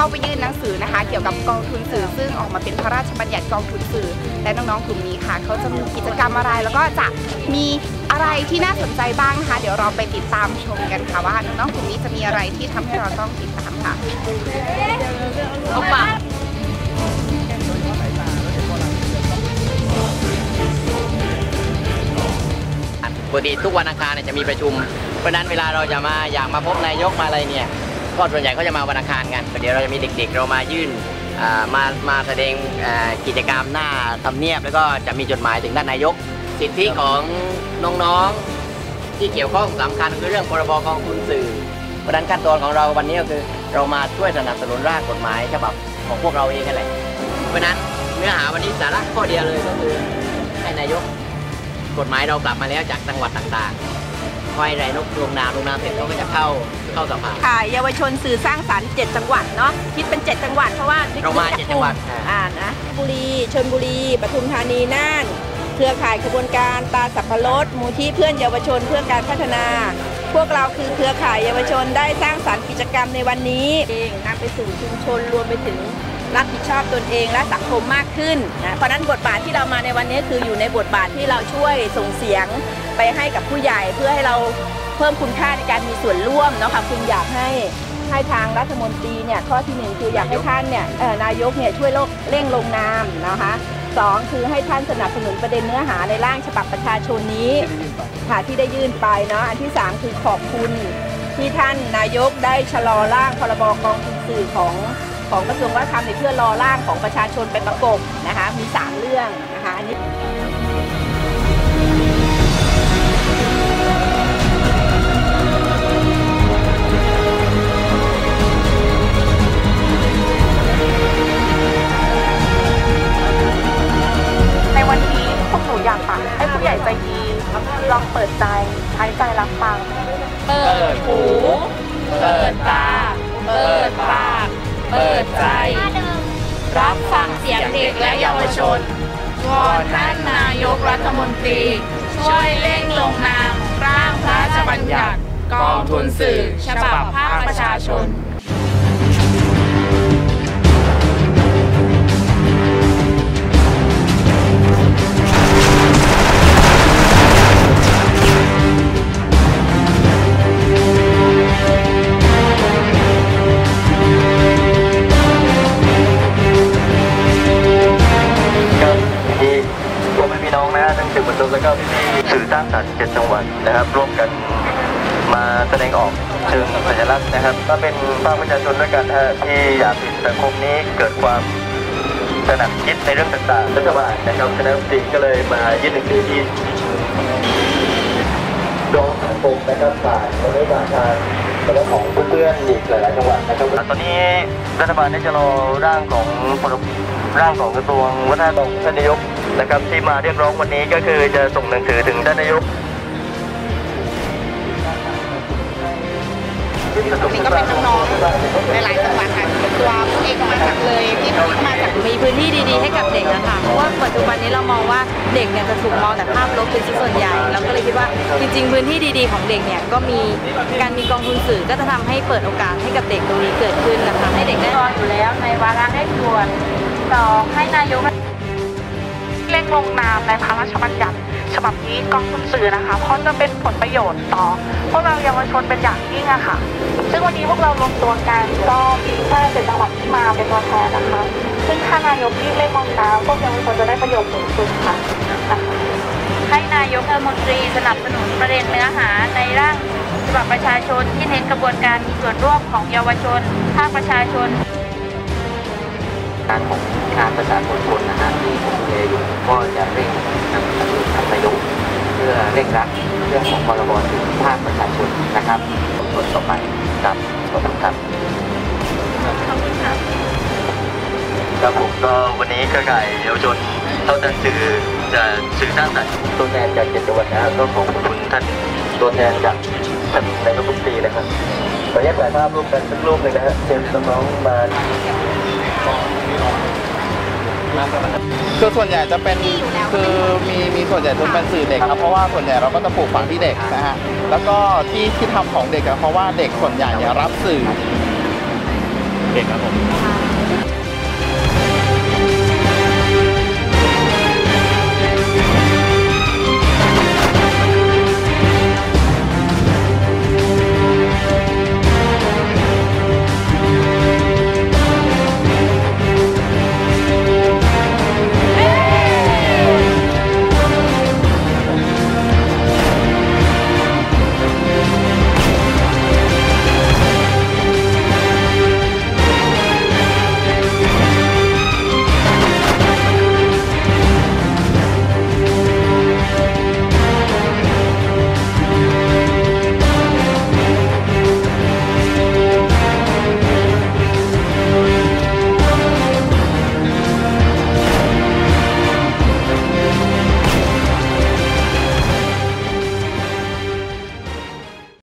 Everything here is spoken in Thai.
เข้าไปยื่นหนังสือนะคะ เกี่ยวกับกองทุนสื่อ ซึ่งออกมาเป็นพระราชบัญญัติกองทุนสื่อ และน้องๆกลุ่มนี้ค่ะ เขาจะมีกิจกรรมอะไร แล้วก็จะมีอะไรที่น่าสนใจบ้างนะคะ เดี๋ยวเราไปติดตามชมกันค่ะว่าน้องๆกลุ่มนี้จะมีอะไรที่ทำให้เราต้องติดตามค่ะเอาปากปกติทุกวันอังคารเนี่ยจะมีประชุม เพราะฉะนั้นเวลาเราจะมาอยากมาพบนายกมาอะไรเนี่ย ก็ส่วนใหญ่เขาจะมาวันอังคารกันเดี๋ยวเราจะมีเด็กๆ เรามายื่นมามาแสดงกิจกรรมหน้าทำเนียบ แล้วก็จะมีจดหมายถึงท่านนายก สิทธิของน้องๆที่เกี่ยวข้องสำคัญคือเรื่องพรบกองทุนสื่อเพราะนั้นขั้นตอนของเราวันนี้ก็คือ เรามาช่วยสนับสนุนร่างกฎหมายฉบับของพวกเราเองกันแหละเพราะนั้นเนื้อหาวันนี้สาระข้อเดียวเลยก็คือให้นายก กฎหมายเรากลับมาแล้วจากจังหวัดต่างๆ คอยไรนกลงนามลงนามเสร็จเขาก็จะเข้าเข้าสภาค่ะเยาวชนสื่อสร้างสรรค์7จังหวัดเนาะคิดเป็น 7 จังหวัดเพราะว่าเรามาเจ็ดจังหวัดอ่านะบุรีชนบุรีปทุมธานีน่านเครือข่ายขบวนการตาสับปะรดมูลที่เพื่อนเยาวชนเพื่อการพัฒนา พวกเราคือเครือข่ายเยาวชนได้สร้างสรรค์กิจกรรมในวันนี้เองนำไปสู่ชุมชนรวมไปถึง รับผิดชอบตนเองและสังคมมากขึ้นนะเพราะนั้นบทบาทที่เรามาในวันนี้คืออยู่ในบทบาทที่เราช่วยส่งเสียงไปให้กับผู้ใหญ่เพื่อให้เราเพิ่มคุณค่าในการมีส่วนร่วมเนาะค่ะคุณอยากให้ให้ทางรัฐมนตรีเนี่ยข้อที่หนึ่งคืออยากให้ท่านเนี่ยนายกเนี่ยช่วยเร่งลงนามนะคะสองคือให้ท่านสนับสนุนประเด็นเนื้อหาในร่างฉบับประชาชนนี้ค่ะที่ได้ยื่นไปเนาะอันที่สามคือขอบคุณที่ท่านนายกได้ชะลอร่างพรบกองทุนสื่อของ ของกระทรวงวัฒนธรรมในเพื่อรอร่างของประชาชนไปประกบนะคะมีสามเรื่องนะคะอันนี้ในวันนี้พวกหนูอยากฝากให้ผู้ใหญ่ใจดีลองเปิดใจใช้ใจรับฟัง เปิดหู เปิดตา เปิดปาก เปิดใจ รับฟังเสียงเด็กและเยาวชนวอนท่านนายกรัฐมนตรี ช่วยเร่งลงนามร่างพระราชบัญญัติกองทุนสื่อฉบับภาคประชาชน นะครับ ร่วมกันมาแสดงออกเชิงสัญลักษณ์นะครับ ก็เป็นภาคประชาชนด้วยกันนะฮะที่อยากเห็นสังคมนี้เกิดความตระหนักคิดในเรื่องต่างๆรัฐบาลนะครับคณะรัฐมนตรีก็เลยมายื่นหนังสือที่รองสังคมนะครับผ่านบริษัททางคณะของเพื่อนๆอีกหลายๆจังหวัดนะครับตอนนี้รัฐบาลได้จะรอร่างของพรบร่างของกระทรวงวัฒนธรรมท่านนายกนะครับที่มาเรียกร้องวันนี้ก็คือจะส่งหนังสือถึงท่านนายก นี่ก็เป็นน้องๆ หลายๆจังหวัดค่ะตัวผู้เอกมาจากเลยที่มาจากมีพื้นที่ดีๆให้กับเด็กนะคะเพราะว่าปัจจุบันนี้เรามองว่าเด็กเนี่ยจะถูกมองแต่ภาพลบเป็นส่วนใหญ่ เราก็เลยคิดว่าจริง ๆ พื้นที่ดีๆ ของเด็กเนี่ยก็มีการมีกองทุนสื่อก็จะทำให้เปิดโอกาสให้กับเด็กตรงนี้เกิดขึ้นนะคะให้เด็กได้รออยู่แล้วในวาระเร่งด่วนสองให้นายกเร่งลงนามในพระราชบัญญัติ ฉบับนี้กองทุนสื่อนะคะ เพราะจะเป็นผลประโยชน์ต่อพวกเราเยาวชนเป็นอย่างยิ่งอะค่ะ ซึ่งวันนี้พวกเรารวมตัวกันก็มีแค่เจ็ดจังหวัดที่มาเป็นตัวแทนนะคะ ซึ่งถ้านายกยิ่งเร่งลงนามพวกเยาวชนจะได้ประโยชน์สูงสุดค่ะนะคะให้นายกรัฐมนตรีสนับสนุนประเด็นเนื้อหาในร่างฉบับประชาชนที่เน้นกระบวนการมีส่วนร่วมของเยาวชนภาคประชาชนการของงานประชาชนคนนะฮะที่ผมดูแลอยู่ก็จะเร่งนำเสนอทางนายก เร่งรัดเรื่องของพรบถึงภาคประชาชนนะครับผลต่อไปกับขอบคุณครับครับผมก็วันนี้เครือข่ายเยาวชนเท่าทันสื่อจะสื่อสร้างสรรค์ตัวแทนจากเจ็ดจังหวัดนะฮะก็ขอบคุณท่านตัวแทนจากท่านนายกรัฐมนตรีนะครับขออนุญาตถ่ายภาพร่วมกันสักรูปหนึ่งนะฮะเชิญน้องๆ มาคือส่วนใหญ่จะเป็นคือมีมีส่วนใหญ่จะเป็นสื่อเด็กครับเพราะว่าส่วนใหญ่เราก็จะปลูกฝังที่เด็กนะฮะแล้วก็ที่ที่ทำของเด็กอะเพราะว่าเด็กส่วนใหญ่เนี่ยรับสื่อเด็กครับผม